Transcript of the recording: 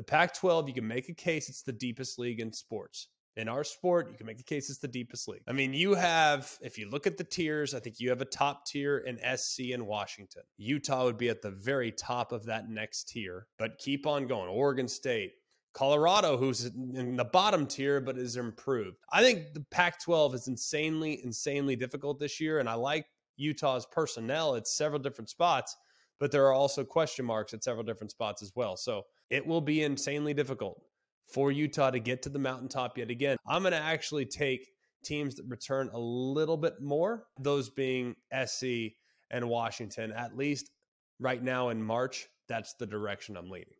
The Pac 12, you can make a case it's the deepest league in sports. In our sport, you can make a case it's the deepest league. I mean, you have, if you look at the tiers, I think you have a top tier in SC in Washington. Utah would be at the very top of that next tier, but keep on going. Oregon State, Colorado, who's in the bottom tier but is improved. I think the Pac 12 is insanely, insanely difficult this year. And I like Utah's personnel at several different spots, but there are also question marks at several different spots as well. So it will be insanely difficult for Utah to get to the mountaintop yet again. I'm going to actually take teams that return a little bit more, those being SC and Washington, at least right now in March. That's the direction I'm leaning.